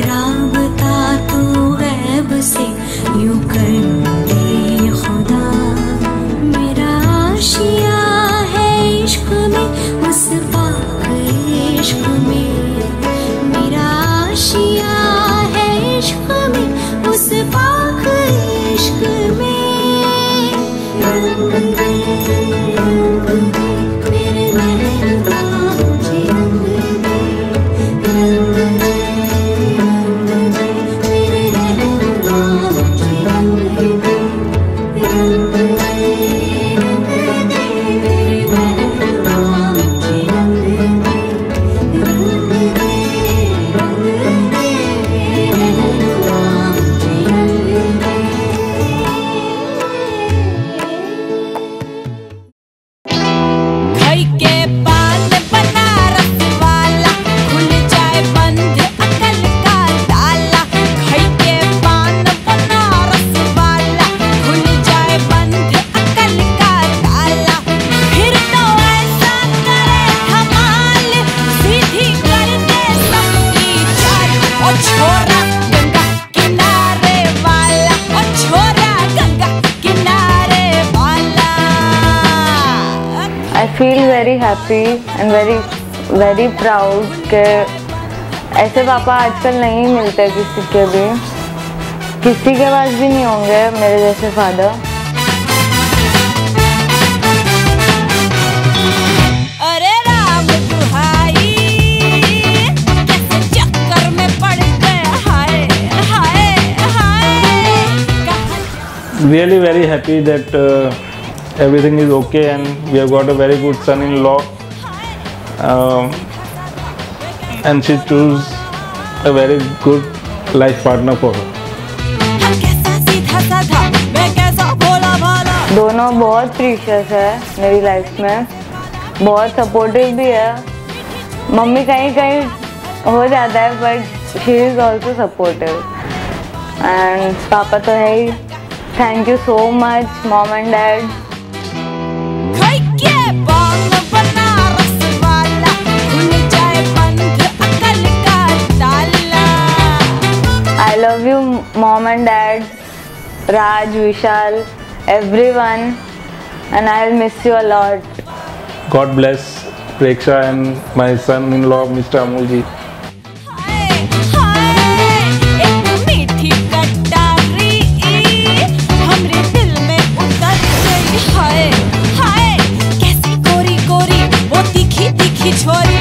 राबता तो गैब से यूँ कर दे खुदा। मेरा आशिया है में पाक इश्क मेरा आशिया है इश्क में उस पाक इश्क में। Feel very happy and very very proud के ऐसे पापा आजकल नहीं मिलते किसी के भी। किसी के पास भी नहीं होंगे मेरे जैसे फादर अरे राम दुहाई कैसे चक्कर में पड़ गए? हाय हाय हाय। कहाँ really very happy that uh, everything is okay and we have got a very good son-in-law um, and she chose a very good life partner for her. दोनों बहुत प्रीशियस है मेरी लाइफ में। बहुत सपोर्टिव भी है। मम्मी कहीं कहीं हो जाता है but she is also supportive and पापा तो है ही। Thank you so much mom and dad I love you, mom and dad, Raj, Vishal, everyone, and I'll miss you a lot. God bless Preksha and my son-in-law Mr. Amulji. que te olhe